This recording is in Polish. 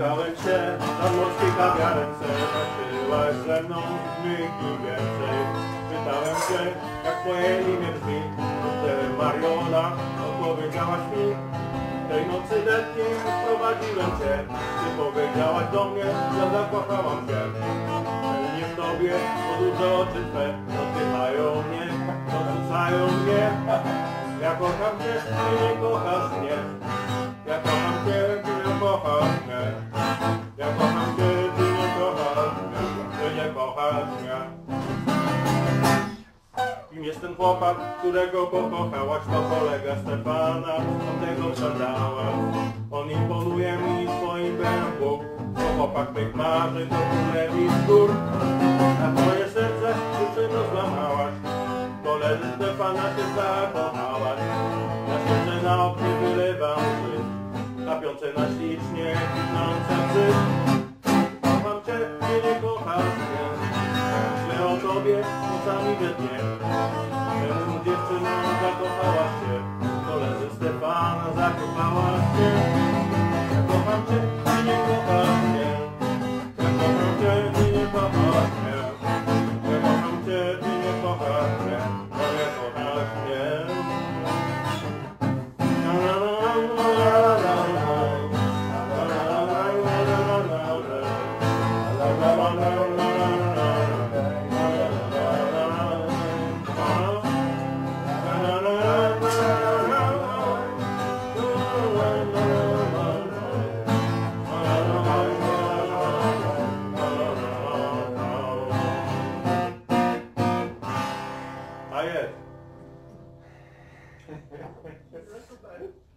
Spotkałem cię na morskiej kawiarence, tańczyłaś ze mną w mygli więcej. Pytałem cię, jak twoje imię brzmi, wtedy Mariola odpowiedziałaś mi. Tej nocy letniej prowadziłem cię, ty powiedziałaś do mnie, ja zakochałam cię. Nie w tobie, bo duże oczy twe, dotykają mnie, odrzucają mnie. Ja kocham cię, ty nie kochasz mnie. Ja kocham cię, ty nie kochasz Kim jest ten chłopak, którego pokochałaś, to kolega Stefana, od tego żądała. On imponuje mi swoim BMW, to chłopak mych marzeń, to królewicz gór. A moje serce przyczyną złamałaś, koledzy Stefana się zakochałaś. Na serce na oknie wylewam łzy, kapiące na ślicznie, nocami we dnie. Czemu dziewczyną zakochałaś się, koledzy Stefana zakochałaś się. Ja kocham cię, ty nie kochasz mnie. Ja kocham cię, ty nie kochasz mnie. Ja kocham cię, ty nie kochasz mnie. No nie kochasz mnie. Ja, dat is goed.